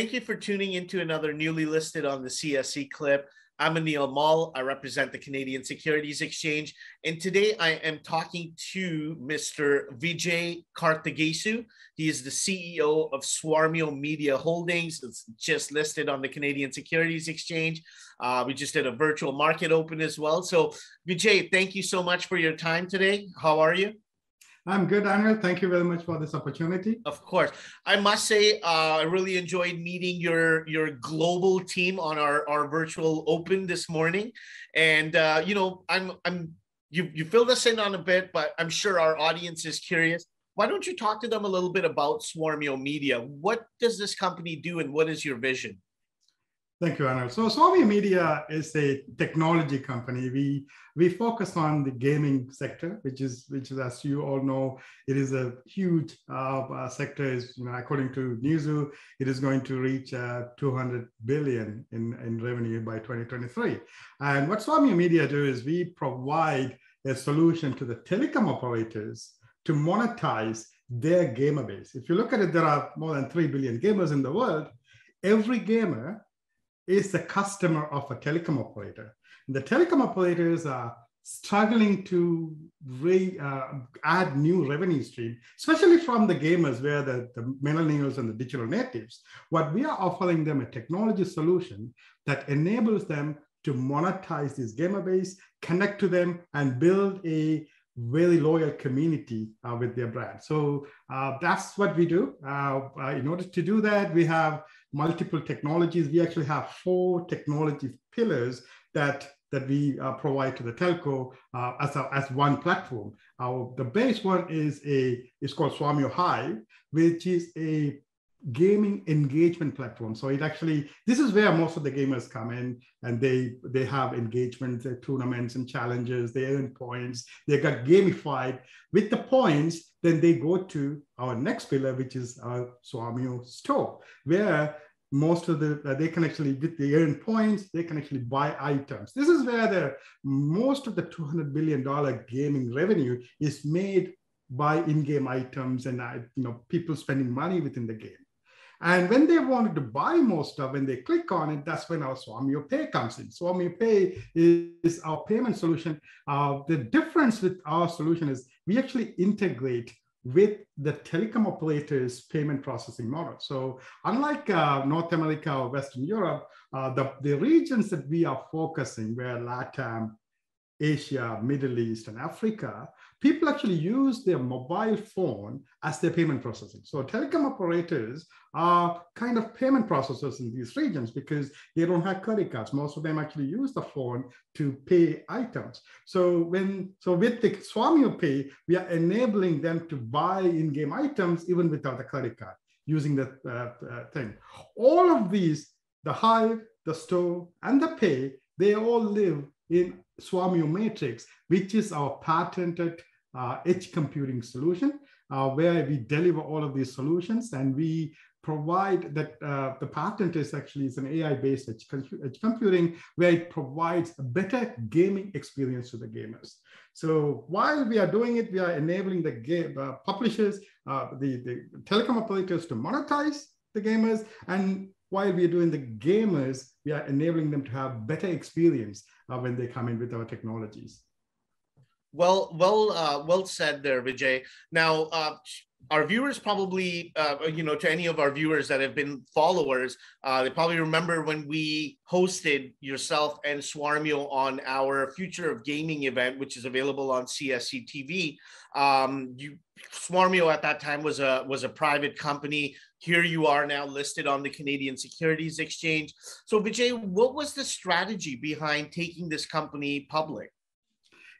Thank you for tuning into another newly listed on the CSE clip. I'm Anil Mall. I represent the Canadian Securities Exchange. And today I am talking to Mr. Vijai Karthigesu. He is the CEO of Swarmio Media Holdings. It's just listed on the Canadian Securities Exchange. Uh, we just did a virtual market open as well. So, Vijai, thank you so much for your time today. How are you? I'm good, Daniel. Thank you very much for this opportunity. Of course, I must say uh, I really enjoyed meeting your your global team on our our virtual open this morning, and uh, you know I'm I'm you you filled us in on a bit, but I'm sure our audience is curious. Why don't you talk to them a little bit about Swarmio Media? What does this company do, and what is your vision? Thank you, Arnold. So Swarmio Media is a technology company. We we focus on the gaming sector, which is which is as you all know, it is a huge uh, uh, sector. Is you know according to Newzoo, it is going to reach uh, 200 billion in in revenue by 2023. And what Swarmio Media do is we provide a solution to the telecom operators to monetize their gamer base. If you look at it, there are more than 3 billion gamers in the world. Every gamer is the customer of a telecom operator. And the telecom operators are struggling to re, uh, add new revenue stream, especially from the gamers, where the, the millennials and the digital natives. What we are offering them a technology solution that enables them to monetize this gamer base, connect to them, and build a very loyal community uh, with their brand. So uh, that's what we do. Uh, uh in order to do that, we have multiple technologies. We actually have four technology pillars that that we uh, provide to the telco uh, as, a, as one platform. Our, the base one is a is called Swarmio Hive, which is a gaming engagement platform. So it actually, this is where most of the gamers come in and they, they have engagement uh, tournaments and challenges, they earn points, they got gamified. With the points, then they go to our next pillar, which is our Swarmio store, where most of the uh, they can actually get the earn points they can actually buy items this is where the most of the 200 billion dollar gaming revenue is made by in-game items and uh, you know people spending money within the game and when they wanted to buy more stuff, when they click on it, that's when our Swarmio Pay comes in. Swarmio Pay is our payment solution. Uh, the difference with our solution is we actually integrate with the telecom operators payment processing model. So unlike uh, North America or Western Europe, uh, the, the regions that we are focusing where LATAM, Asia, Middle East, and Africa, people actually use their mobile phone as their payment processing. So telecom operators are kind of payment processors in these regions because they don't have credit cards. Most of them actually use the phone to pay items. So when so with the Swarmio Pay, we are enabling them to buy in-game items even without a credit card using the uh, uh, thing. All of these, the Hive, the Store, and the Pay, they all live in Swarmio Matrix, which is our patented uh, edge computing solution, uh, where we deliver all of these solutions and we provide that uh, the patent is actually is an AI-based edge, edge, computing where it provides a better gaming experience to the gamers. So while we are doing it, we are enabling the game, publishers, uh, the, the telecom operators to monetize the gamers. And while we are doing the gamers, we are enabling them to have better experience uh, when they come in with our technologies. Well, well, uh, well said there, Vijai. Now, uh, our viewers probably, uh, you know, to any of our viewers that have been followers, uh, they probably remember when we hosted yourself and Swarmio on our Future of Gaming event, which is available on CSE TV. Um, you Swarmio at that time was a was a private company. Here you are now listed on the Canadian Securities Exchange. So Vijai, what was the strategy behind taking this company public?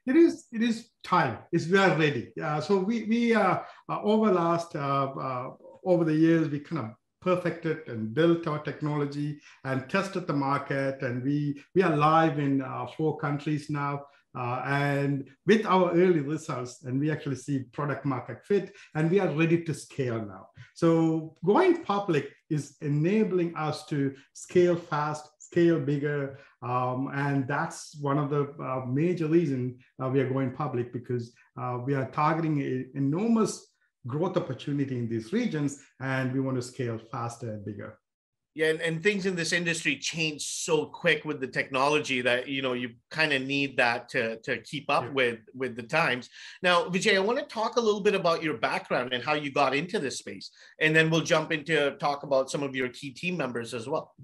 it is it is time. It's we are ready. Uh, so we we uh, uh, over last uh, uh, over the years we kind of perfected and built our technology and tested the market and we we are live in uh, four countries now uh, and with our early results, and we actually see product market fit, and we are ready to scale now. So going public is enabling us to scale fast, scale bigger, um, and that's one of the uh, major reasons uh, we are going public because uh, we are targeting an enormous growth opportunity in these regions, and we want to scale faster and bigger yeah and, and things in this industry change so quick with the technology that you know you kind of need that to, to keep up yeah. with with the times now vijai i want to talk a little bit about your background and how you got into this space and then we'll jump into talk about some of your key team members as well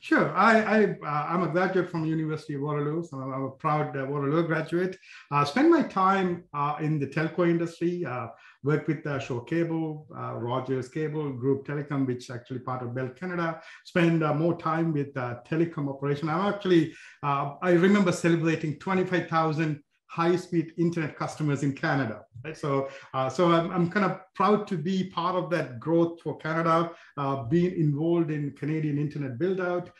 Sure. I, I, uh, I'm a graduate from University of Waterloo, so I'm, a proud uh, Waterloo graduate. I uh, spent my time uh, in the telco industry, uh, worked with uh, Shaw Cable, Rogers Cable, Group Telecom, which is actually part of Bell Canada. Spend more time with telecom operation. I'm actually, I remember celebrating 25,000 high-speed internet customers in Canada. Right? So, uh, so I'm, I'm kind of proud to be part of that growth for Canada, uh, being involved in Canadian internet build-out,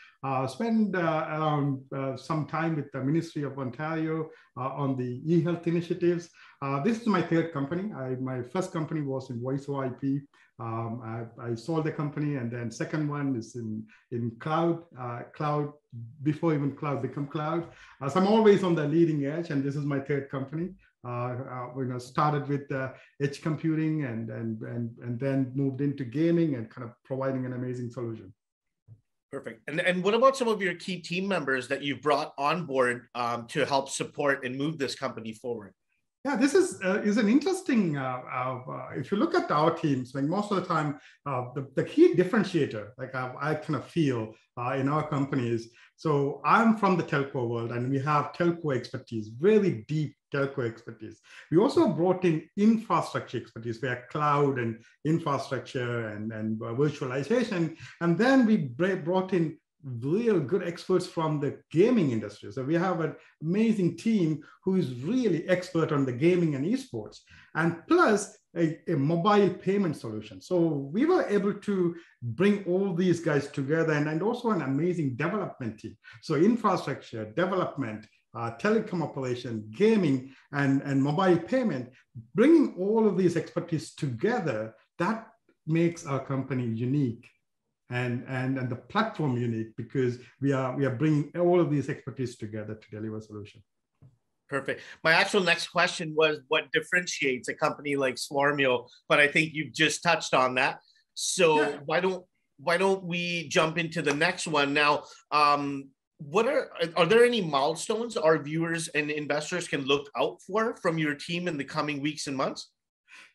spend uh, around uh, some time with the Ministry of Ontario on the e-health initiatives. this is my third company. I, my first company was in voice over IP. Um, I, I, sold the company, and then second one is in in cloud, uh, cloud before even cloud become cloud. Uh, so I'm always on the leading edge, and this is my third company. Uh, you know, started with edge computing, and and and and then moved into gaming and kind of providing an amazing solution. Perfect. And and what about some of your key team members that you've brought on board um, to help support and move this company forward? Yeah, this is uh, is an interesting. Uh, uh, if you look at our teams, like most of the time, uh, the, the key differentiator, like I, I kind of feel uh, in our company is, so I'm from the telco world, and we have telco expertise, very deep telco expertise. We also brought in infrastructure expertise, where cloud and infrastructure and and virtualization, and then we brought in real good experts from the gaming industry. So we have an amazing team who is really expert on the gaming and esports, and plus a, a, mobile payment solution. So we were able to bring all these guys together and, and also an amazing development team. So infrastructure, development, uh, telecom operation, gaming, and, and mobile payment, bringing all of these expertise together, that makes our company unique and, and, and the platform unique because we are, we are bringing all of these expertise together to deliver a solution. Perfect. My actual next question was what differentiates a company like Swarmio, but I think you've just touched on that. So yeah. why don't why don't we jump into the next one now? Um, what are are there any milestones our viewers and investors can look out for from your team in the coming weeks and months?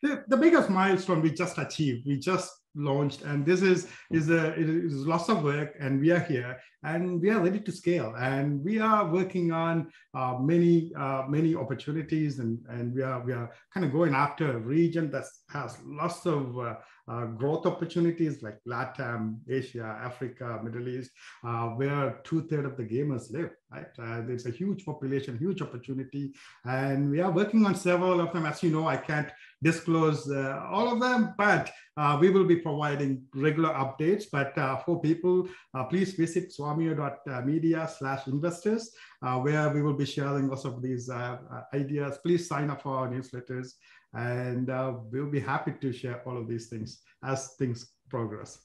The, the biggest milestone we just achieved, we just launched and this is is a it is lots of work and we are here and we are ready to scale and we are working on uh, many uh, many opportunities and and we are we are kind of going after a region that has lots of uh, uh, growth opportunities like Latam, Asia, Africa, Middle East, uh, where two thirds of the gamers live. Right, uh, there's a huge population, huge opportunity, and we are working on several of them. As you know, I can't disclose uh, all of them, but uh, we will be providing regular updates. But uh, for people, please visit swarmio.media slash investors, uh, where we will be sharing lots of these uh, uh, ideas. Please sign up for our newsletters and uh, we'll be happy to share all of these things as things progress.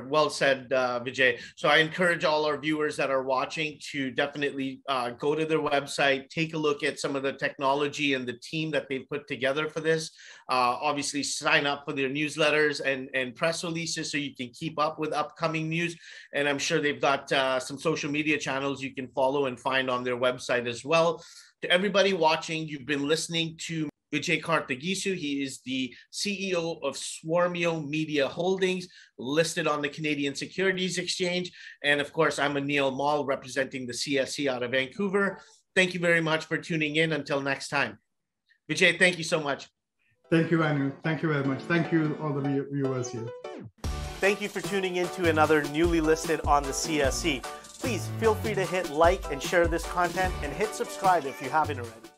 Well said, uh, Vijai. So I encourage all our viewers that are watching to definitely uh, go to their website, take a look at some of the technology and the team that they've put together for this. Uh, obviously, sign up for their newsletters and, and press releases so you can keep up with upcoming news. And I'm sure they've got uh, some social media channels you can follow and find on their website as well. To everybody watching, you've been listening to Vijai Karthigesu. He is the CEO of Swarmio Media Holdings, listed on the Canadian Securities Exchange. And of course, I'm Anil Mall, representing the CSE out of Vancouver. Thank you very much for tuning in. Until next time. Vijai, thank you so much. Thank you, Anu. Thank you very much. Thank you, all the viewers here. Thank you for tuning in to another newly listed on the CSE. Please feel free to hit like and share this content and hit subscribe if you haven't already.